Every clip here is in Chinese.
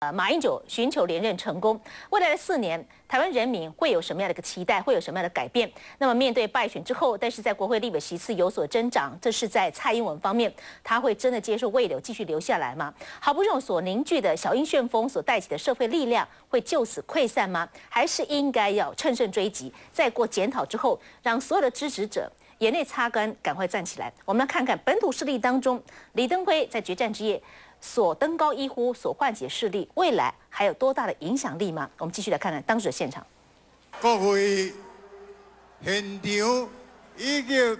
呃，马英九寻求连任成功，未来的四年，台湾人民会有什么样的一个期待？会有什么样的改变？那么面对败选之后，但是在国会立委席次有所增长，这是在蔡英文方面，他会真的接受未留，继续留下来吗？好不容易所凝聚的小英旋风所带起的社会力量，会就此溃散吗？还是应该要乘胜追击，在过检讨之后，让所有的支持者眼泪擦干，赶快站起来？我们来看看本土势力当中，李登辉在决战之夜。所登高一呼，所唤起势力，未来还有多大的影响力吗？我们继续来看看当时的现场。各位现场以及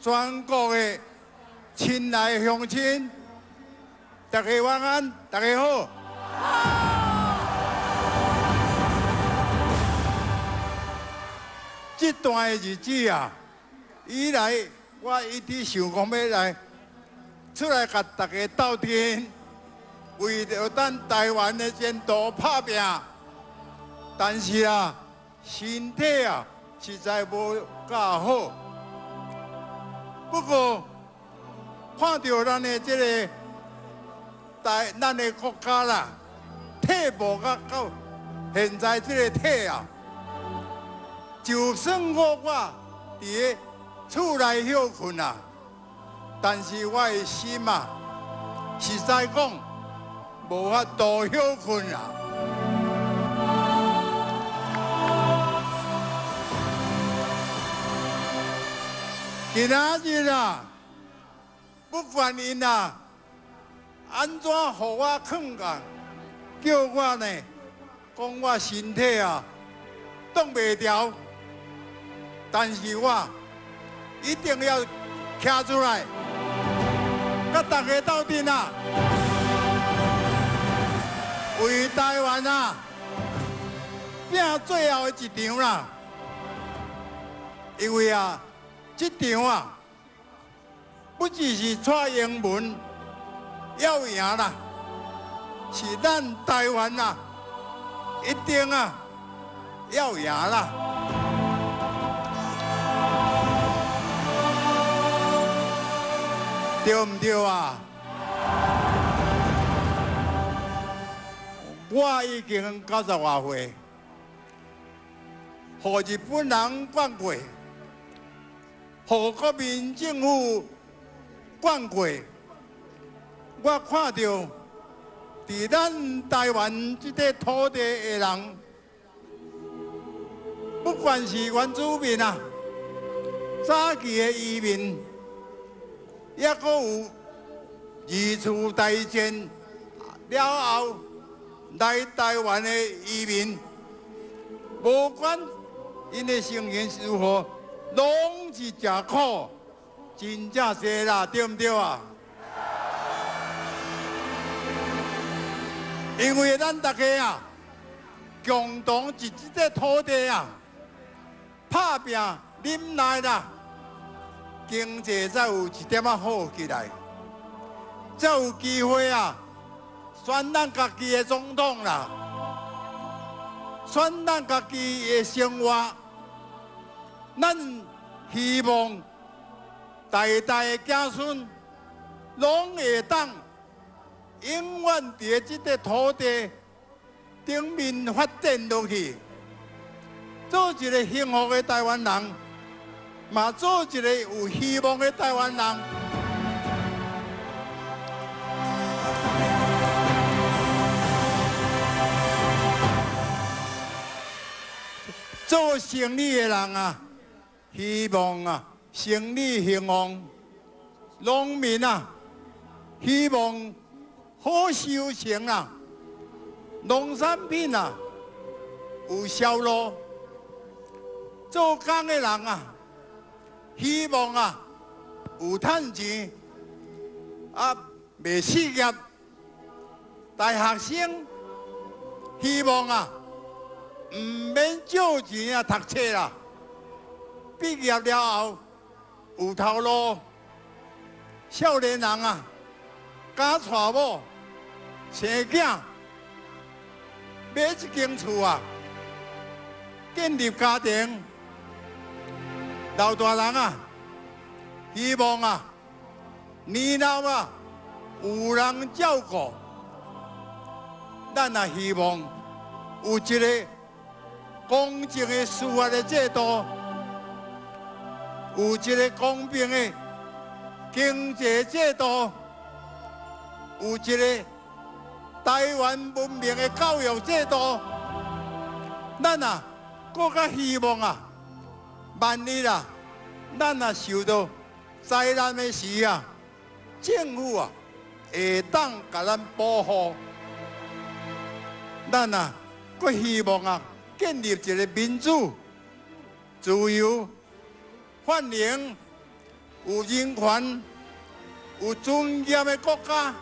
全国的亲爱乡亲，大家晚安，大家好。这段的日子啊，以来我一直想讲要来出来甲大家斗阵。为了咱台湾的前途拍拼，但是啊，身体啊实在无够好。不过看到咱的这个台，咱的国家啦，体无甲到现在这个体啊，就算我我伫厝内休困啊，但是我的心啊，实在讲。无法度休困啊！今仔日啊，不管因啊，安怎互我困觉，叫我呢，讲我身体啊，动袂调，但是我一定要站出来，甲大家斗阵啊！为台湾啊，拼最后一场啦！因为啊，这场啊，不只是蔡英文要赢啦，是咱台湾啊，一定啊要赢啦！对唔对啊？我已经九十外岁，和日本人管过，和国民政府管过，我看到伫咱台湾这块土地的人，不管是原住民啊、早期的移民，也阁有二次大战了后。来台湾的移民，不管因的情是如何，拢是真苦，真正济啦，对唔对啊？因为咱大家啊，共同一这个土地啊，拍拼忍耐啦，经济才有一点仔好起来，才有机会啊。选咱家己的总统啦，选咱家己的生活，咱希望代代的子孙拢会当永远伫这个土地顶面发展落去，做一个幸福的台湾人，嘛做一个有希望的台湾人。做生意的人啊，希望啊，生意兴旺；农民啊，希望好收成啊，农产品啊有销路；做工的人啊，希望啊有赚钱啊，未失业；大学生希望啊。唔免借钱啊，读册啦！毕业了后有头路。少年人啊，嫁娶某、生囝、买一间厝啊，建立家庭。老大人啊，希望啊，年老啊有人照顾。咱也希望有一个公正的司法的制度，有一个公平的经济制度，有一个台湾文明的教育制度。咱啊，更加希望啊，万一啊，咱啊受到灾难的时啊，政府啊会当甲咱保护。咱啊，我希望啊，建立一个民主、自由、繁荣、有人权、有尊严的国家，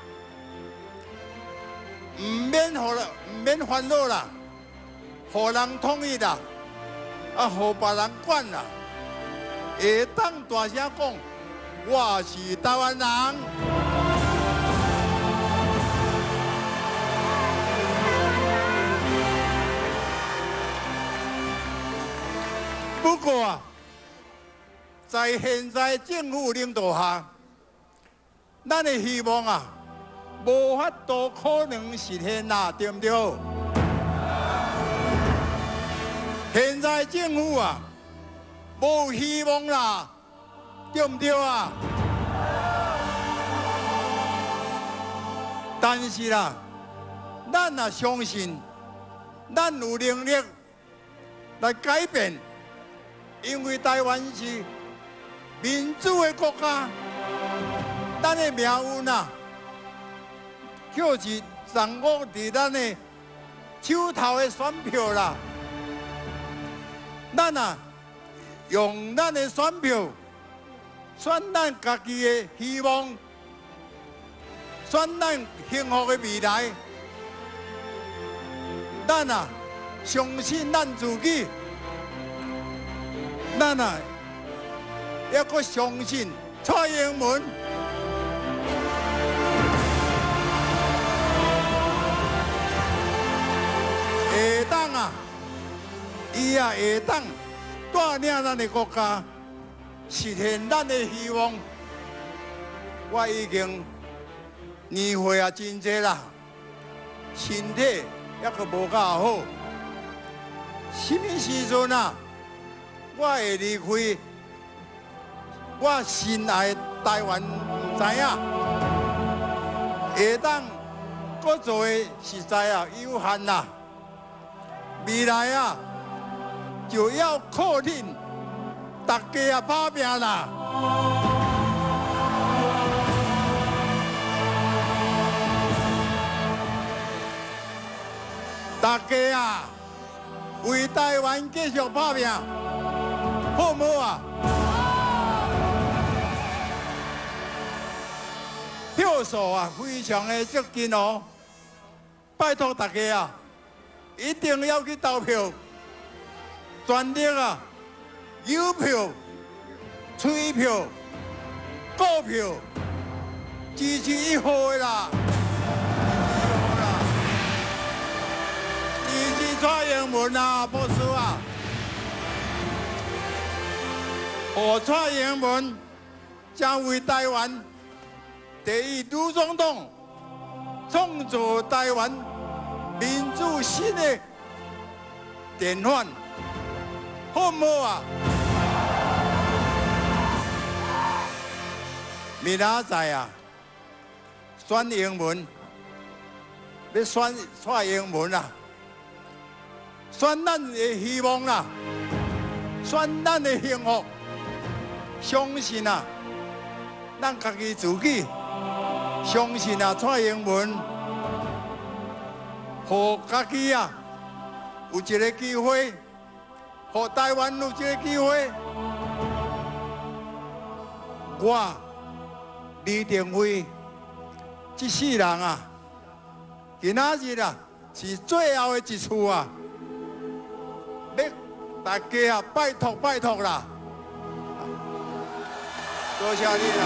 唔免好了，唔免烦恼啦，互人统一啦，啊，互别人管啦，会当大声讲，我是台湾人。不过啊，在现在政府领导下，咱的希望啊，无法度可能实现啦，对不对？现在政府啊，无希望啦，对不对啊？但是啦，咱也相信，咱有能力来改变。因为台湾是民主的国家，咱的命运啊，就是掌握伫咱的手头的选票啦。咱啊，用咱的选票选咱家己的希望，选咱幸福的未来。咱啊，相信咱自己。咱啊，要阁相信蔡英文，会当啊，伊啊会当带领咱的国家实现咱的希望。我已经年岁啊真济啦，身体也阁无够好，什么时阵啊？我会离开我心爱的台湾，唔知影，会当搁做的实在啊有限啦。未来啊，就要靠恁大家啊打拼啦。大家啊，为台湾继续打拼。好唔好啊？票数啊，非常的接近哦！拜托大家啊，一定要去投票，全力啊，邮票、催票、股票，支持一号的啦！支持蔡英文啊，博士啊！我蔡英文将为台湾第一女总统，创造台湾民主新的典范，好唔好啊？明仔载啊，选英文，要选蔡英文啊，选咱的希望啦，选咱的幸福。相信啊，咱家己自己相信啊，蔡英文，和家己啊有一个机会，和台湾有一个机会，我李登辉这世人啊，今仔日啊是最后的一次啊，要大家啊拜托拜托啦！多谢你了。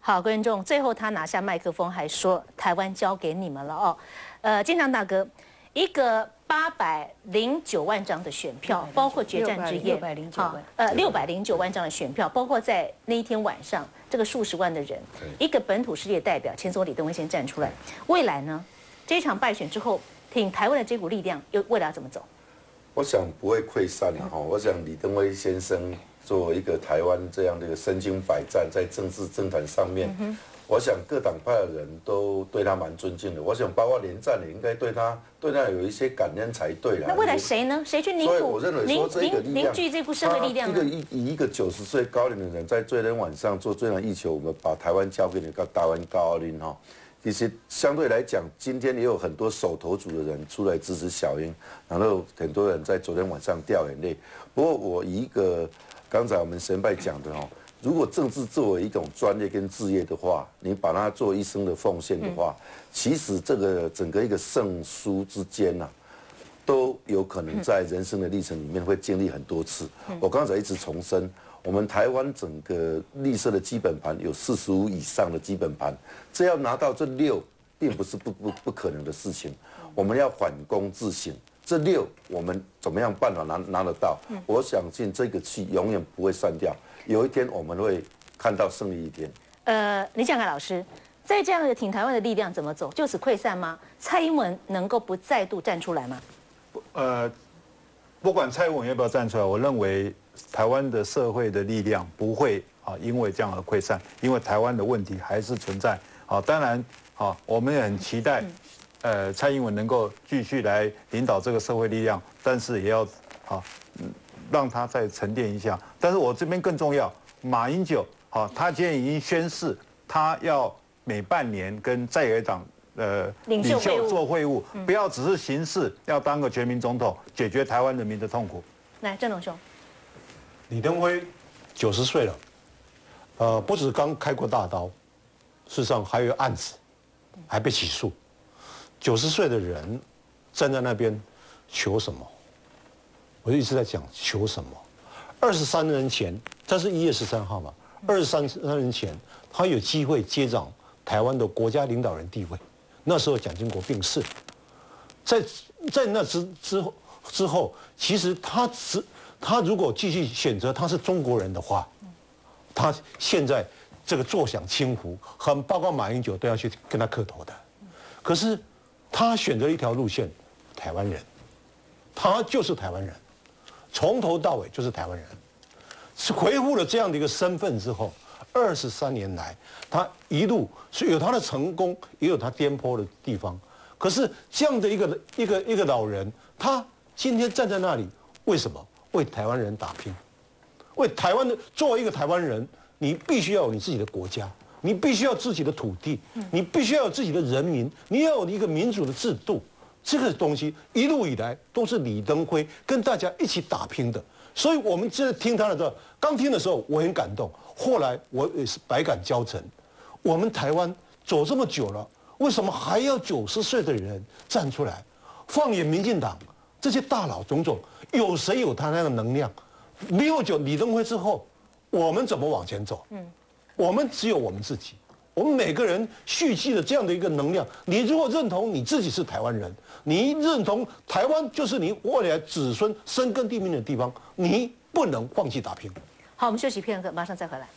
好，观众，最后他拿下麦克风，还说台湾交给你们了哦。呃，金常大哥，一个八百零九万张的选票，包括决战之夜，六百零九万，呃，六百零九万张的选票，包括在那一天晚上，这个数十万的人，一个本土势力的代表，前总理邓威先站出来，未来呢，这场败选之后，挺台湾的这股力量，又未来要怎么走？我想不会溃散了哈。我想李登辉先生作为一个台湾这样的一个身经百战，在政治政坛上面，我想各党派的人都对他蛮尊敬的。我想包括连战也应该对他对他有一些感恩才对了。那未来谁呢？谁去凝所以我认为说这个力量，凝聚这股社会力量一个以以一个九十岁高龄的人在最天晚上做最难一球，我们把台湾交给你个台湾高龄哈。其实相对来讲，今天也有很多手头组的人出来支持小英，然后很多人在昨天晚上掉眼泪。不过我以一个刚才我们神拜讲的哦，如果政治作为一种专业跟职业的话，你把它做一生的奉献的话，其实这个整个一个胜输之间呐，都有可能在人生的历程里面会经历很多次。我刚才一直重申。我们台湾整个绿色的基本盘有四十五以上的基本盘，这要拿到这六，并不是不不不可能的事情。我们要反躬自省，这六我们怎么样办法拿拿得到？我相信这个气永远不会散掉，有一天我们会看到胜利一天。呃，你想凯老师，在这样的挺台湾的力量怎么走？就此溃散吗？蔡英文能够不再度站出来吗？呃，不管蔡英文要不要站出来，我认为。台湾的社会的力量不会啊，因为这样而溃散，因为台湾的问题还是存在。好，当然，好，我们也很期待，呃，蔡英文能够继续来领导这个社会力量，但是也要啊，让他再沉淀一下。但是我这边更重要，马英九，好，他今天已经宣誓，他要每半年跟在野党呃领袖做会晤，不要只是形式，要当个全民总统，解决台湾人民的痛苦。来，郑龙兄。李登辉九十岁了，呃，不止刚开过大刀，事实上还有案子，还被起诉。九十岁的人站在那边求什么？我就一直在讲求什么。二十三年前，这是一月十三号嘛？二十三三年前，他有机会接掌台湾的国家领导人地位。那时候蒋经国病逝，在在那之之后之后，其实他只。他如果继续选择他是中国人的话，他现在这个坐享清福，很包括马英九都要去跟他磕头的。可是他选择一条路线，台湾人，他就是台湾人，从头到尾就是台湾人。是回复了这样的一个身份之后，二十三年来，他一路是有他的成功，也有他颠簸的地方。可是这样的一个一个一个老人，他今天站在那里，为什么？为台湾人打拼，为台湾的作为一个台湾人，你必须要有你自己的国家，你必须要自己的土地，你必须要有自己的人民，你要有一个民主的制度。这个东西一路以来都是李登辉跟大家一起打拼的。所以，我们在听他的时候，刚听的时候我很感动，后来我也是百感交陈。我们台湾走这么久了，为什么还要九十岁的人站出来？放眼民进党这些大佬种种。有谁有他那个能量？没有就李登辉之后，我们怎么往前走？嗯，我们只有我们自己，我们每个人蓄积的这样的一个能量。你如果认同你自己是台湾人，你认同台湾就是你未来子孙生根立命的地方，你不能放弃打拼。好，我们休息片刻，马上再回来。